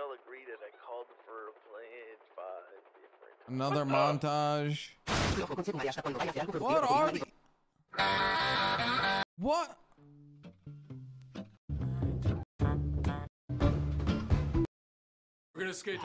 y'all agree that I called for playing five different Another oh. montage. What are the? What? We're gonna skate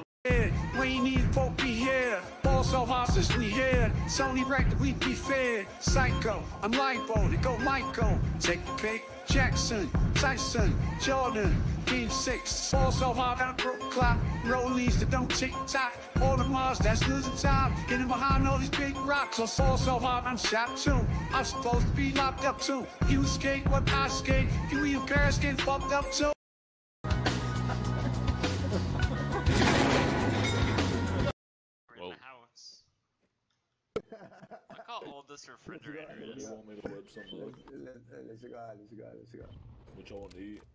We ain't need folk be here. Balls so hosses we here. Sony record we be fair. Psycho, I'm lipo to go Michael. Take the pick. Jackson, Tyson, Jordan, Game 6. Ball so hard out broke clock. Rollies that don't tick tock. All the Mars, that's losing time. Getting behind all these big rocks. So fall so hard, I'm shot too. I'm supposed to be locked up too. You skate what I skate. You and your parents getting fucked up too. We're in the. Look how old this refrigerator is. You want me to whip some up? Let's go, let's go, let's go. What y'all need? This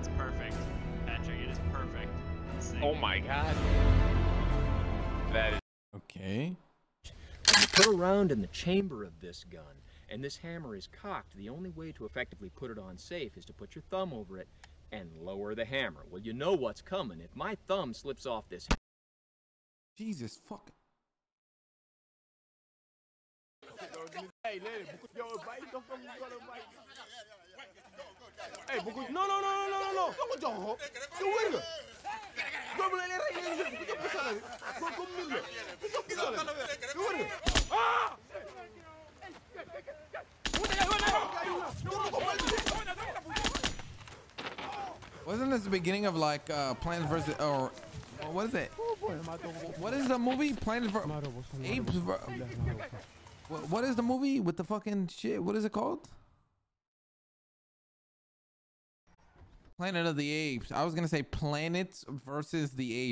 it's perfect. Patrick, it is perfect. Sing. Oh my god. That is Okay. put a round in the chamber of this gun, and this hammer is cocked. The only way to effectively put it on safe is to put your thumb over it and lower the hammer. Well, you know what's coming. If my thumb slips off this Jesus fuck. Hey, beaucoup... Non, non, Wasn't this the beginning of like uh Plants vs or what is it? What is the movie? Planet vs Apes. What is the movie with the fucking shit? What is it called? Planet of the Apes. I was gonna say Planets versus the Apes.